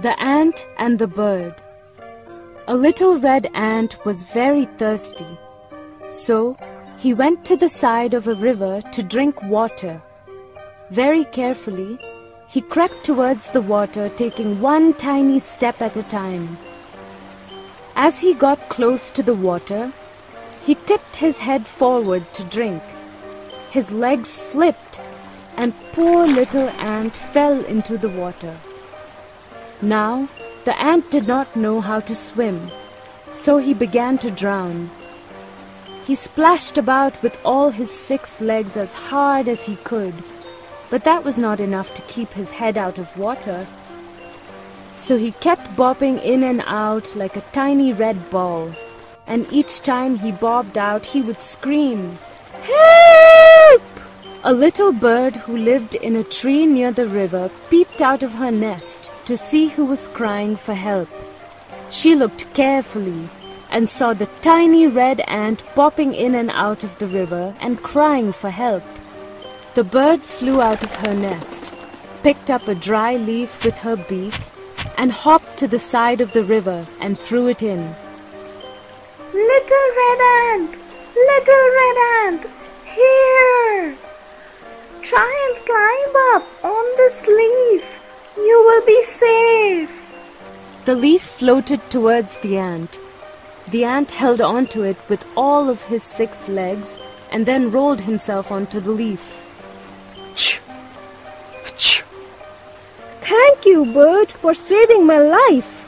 The Ant and the Bird A little red ant was very thirsty, so he went to the side of a river to drink water. Very carefully, he crept towards the water, taking one tiny step at a time. As he got close to the water, he tipped his head forward to drink. His legs slipped, and poor little ant fell into the water. Now, the ant did not know how to swim, so he began to drown. He splashed about with all his six legs as hard as he could, but that was not enough to keep his head out of water. So he kept bobbing in and out like a tiny red ball, and each time he bobbed out, he would scream, Help! A little bird who lived in a tree near the river peeped out of her nest to see who was crying for help. She looked carefully and saw the tiny red ant popping in and out of the river and crying for help. The bird flew out of her nest, picked up a dry leaf with her beak, and hopped to the side of the river and threw it in. Little red ant! Little red ant! Here! Try and climb up on this leaf. You will be safe. The leaf floated towards the ant. The ant held onto it with all of his six legs and then rolled himself onto the leaf. Thank you, bird, for saving my life.